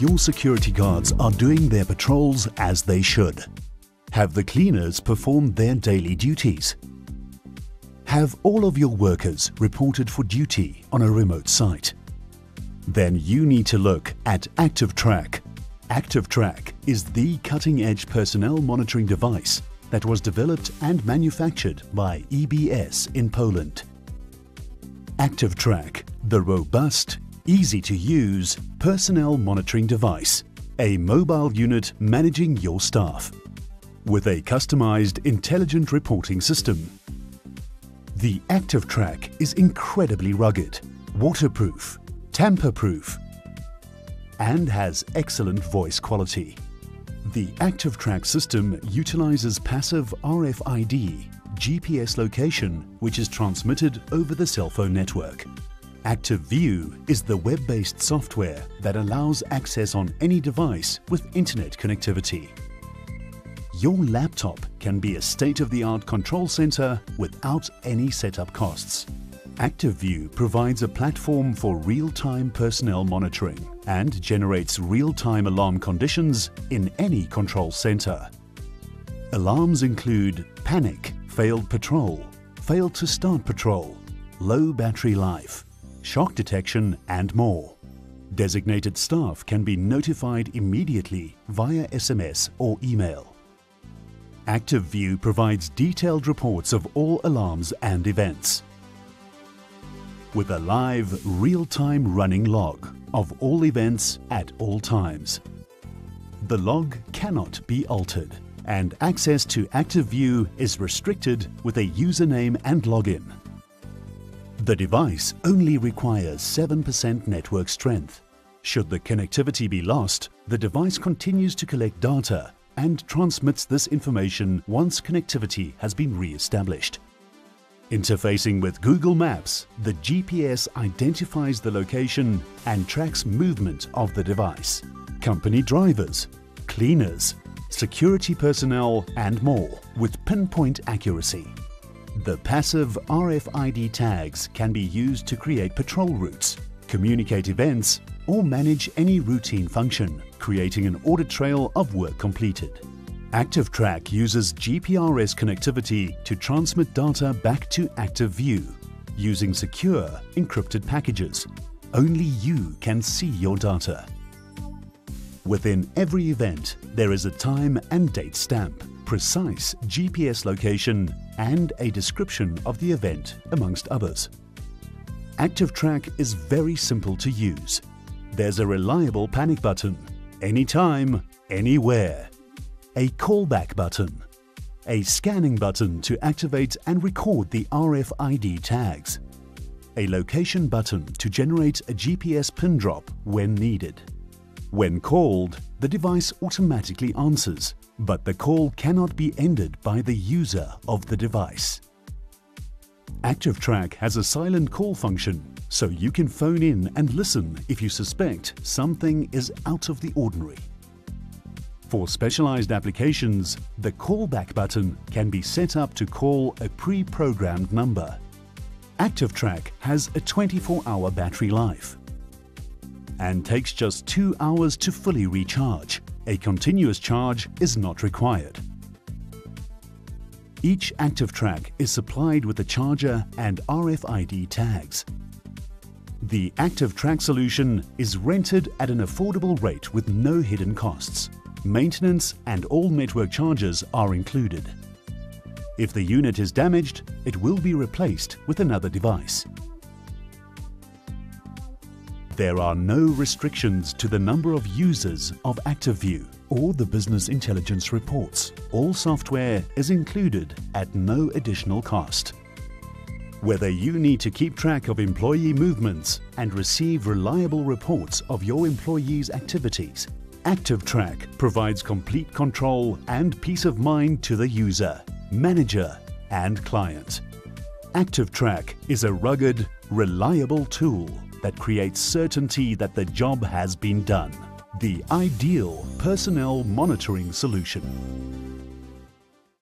your security guards are doing their patrols as they should? Have the cleaners performed their daily duties? Have all of your workers reported for duty on a remote site? Then you need to look at ActiveTrack. ActiveTrack is the cutting-edge personnel monitoring device that was developed and manufactured by EBS in Poland. ActiveTrack, the robust, easy to use personnel monitoring device, a mobile unit managing your staff with a customized intelligent reporting system. The ActiveTrack is incredibly rugged, waterproof, tamper-proof and has excellent voice quality. The ActiveTrack system utilizes passive RFID GPS location which is transmitted over the cell phone network. ActiveView is the web-based software that allows access on any device with internet connectivity. Your laptop can be a state-of-the-art control center without any setup costs. ActiveView provides a platform for real-time personnel monitoring and generates real-time alarm conditions in any control center. Alarms include panic, failed patrol, failed to start patrol, low battery life, shock detection and more. Designated staff can be notified immediately via SMS or email. ActiveView provides detailed reports of all alarms and events with a live, real-time running log of all events at all times. The log cannot be altered and access to ActiveView is restricted with a username and login. The device only requires 7% network strength. Should the connectivity be lost, the device continues to collect data and transmits this information once connectivity has been re-established. Interfacing with Google Maps, the GPS identifies the location and tracks movement of the device. Company drivers, cleaners, security personnel and more with pinpoint accuracy. The passive RFID tags can be used to create patrol routes, communicate events or manage any routine function, creating an audit trail of work completed. ActiveTrack uses GPRS connectivity to transmit data back to ActiveView using secure, encrypted packages. Only you can see your data. Within every event, there is a time and date stamp, precise GPS location and a description of the event, amongst others. ActiveTrack is very simple to use. There's a reliable panic button, anytime, anywhere a callback button, a scanning button to activate and record the RFID tags, a location button to generate a GPS pin drop when needed. When called, the device automatically answers, but the call cannot be ended by the user of the device. ActiveTrack has a silent call function, so you can phone in and listen if you suspect something is out of the ordinary. For specialized applications, the callback button can be set up to call a pre-programmed number. ActiveTrack has a 24-hour battery life and takes just two hours to fully recharge. A continuous charge is not required. Each active track is supplied with a charger and RFID tags. The active track solution is rented at an affordable rate with no hidden costs. Maintenance and all network charges are included. If the unit is damaged, it will be replaced with another device. There are no restrictions to the number of users of ActiveView or the business intelligence reports. All software is included at no additional cost. Whether you need to keep track of employee movements and receive reliable reports of your employees' activities, ActiveTrack provides complete control and peace of mind to the user, manager and client. ActiveTrack is a rugged, reliable tool that creates certainty that the job has been done. The ideal personnel monitoring solution.